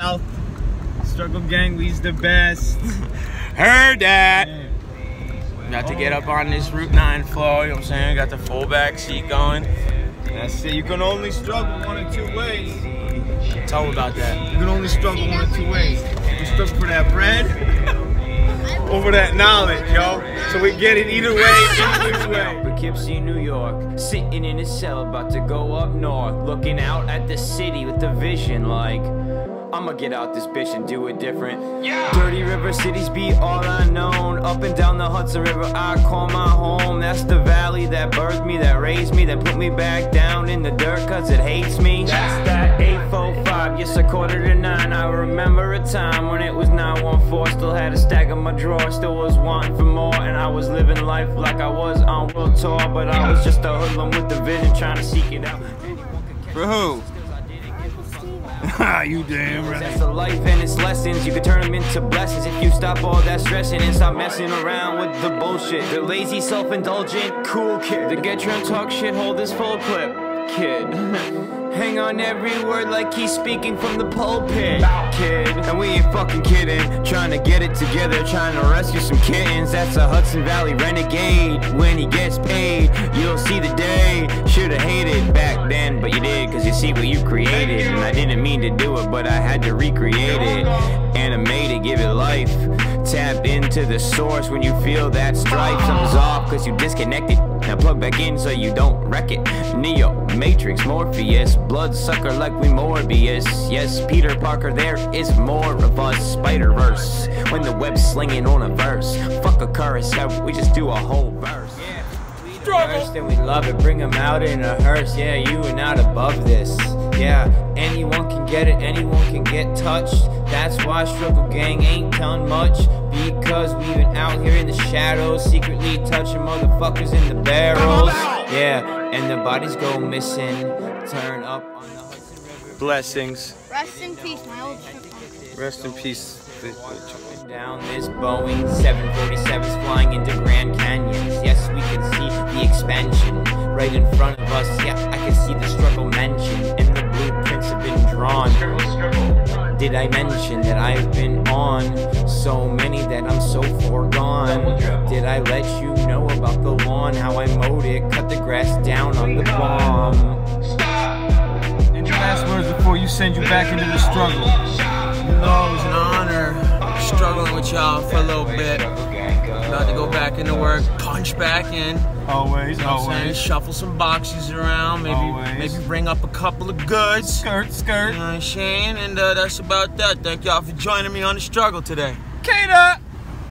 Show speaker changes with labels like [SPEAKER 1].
[SPEAKER 1] South Struggle Gang, we's the best.
[SPEAKER 2] Heard that. Got to get up on this Route 9 floor, you know what I'm saying? Got the full back seat going.
[SPEAKER 1] That's it. You can only struggle one of two ways.
[SPEAKER 2] Tell them about that.
[SPEAKER 1] You can only struggle one of two ways. You struggle for that bread over that knowledge, yo. So we get it either way, either way.
[SPEAKER 3] Poughkeepsie, New York, sitting in his cell, about to go up north, looking out at the city with a vision like. I'ma get out this bitch and do it different. Yeah. Dirty River cities be all unknown. Up and down the Hudson River, I call my home. That's the valley that birthed me, that raised me, that put me back down in the dirt cause it hates me. That's that 845, yes, a quarter to nine. I remember a time when it was 914. Still had a stack in my drawer, still was wanting for more. And I was living life like I was on world tour. But I was just a hoodlum with the vision, trying to seek it out.
[SPEAKER 2] For who? you damn right.
[SPEAKER 3] That's the life and its lessons. You can turn them into blessings if you stop all that stressing and stop messing around with the bullshit. The lazy, self-indulgent, cool kid. The get your talk shit, hold this full clip, kid. Hang on every word like he's speaking from the pulpit, kid. And we ain't fucking kidding. Trying to get it together, trying to rescue some kittens. That's a Hudson Valley renegade. When he gets paid, you'll see the day. Should've hated back then, but you did, cause you see what you created. And I didn't mean to do it, but I had to recreate it. Animate it, give it. Tap into the source when you feel that strife. Something's off, cause you disconnected. Now plug back in so you don't wreck it. Neo, Matrix, Morpheus, bloodsucker like we Morbius. Yes, Peter Parker, there is more of us. Spider Verse, when the web's slinging on a verse. Fuck a chorus, we just do a whole verse. yeah we First and we love it, bring them out in a hearse. Yeah, you are not above this. Yeah, anyone can get it, anyone can get touched. That's why Struggle Gang ain't done much. Because we've been out here in the shadows, secretly touching motherfuckers in the barrels. Yeah, and the bodies go missing. Turn up on the Hudson River.
[SPEAKER 2] Blessings.
[SPEAKER 4] Rest in peace, my old chipmunk.
[SPEAKER 2] Rest in peace.
[SPEAKER 3] Down this Boeing 747's flying into Grand Canyons. Yes, we can see the expansion right in front of us. Yeah, I can see the Did I mention that I've been on so many that I'm so foregone? Did I let you know about the lawn, how I mowed it, cut the grass down on the bomb?
[SPEAKER 1] Any last words before you send you back into the struggle?
[SPEAKER 5] No, it was an honor struggling with y'all for a little bit. About to go back into work, punch back in.
[SPEAKER 1] Always,
[SPEAKER 5] You know
[SPEAKER 1] always.
[SPEAKER 5] Shuffle some boxes around, maybe
[SPEAKER 1] Always.
[SPEAKER 5] maybe bring up a couple of goods.
[SPEAKER 1] Skirt, skirt.
[SPEAKER 5] You know what I'm saying? And uh, that's about that. Thank y'all for joining me on the struggle today.
[SPEAKER 1] Kata!